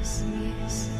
yes, yes.